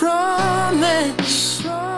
promise.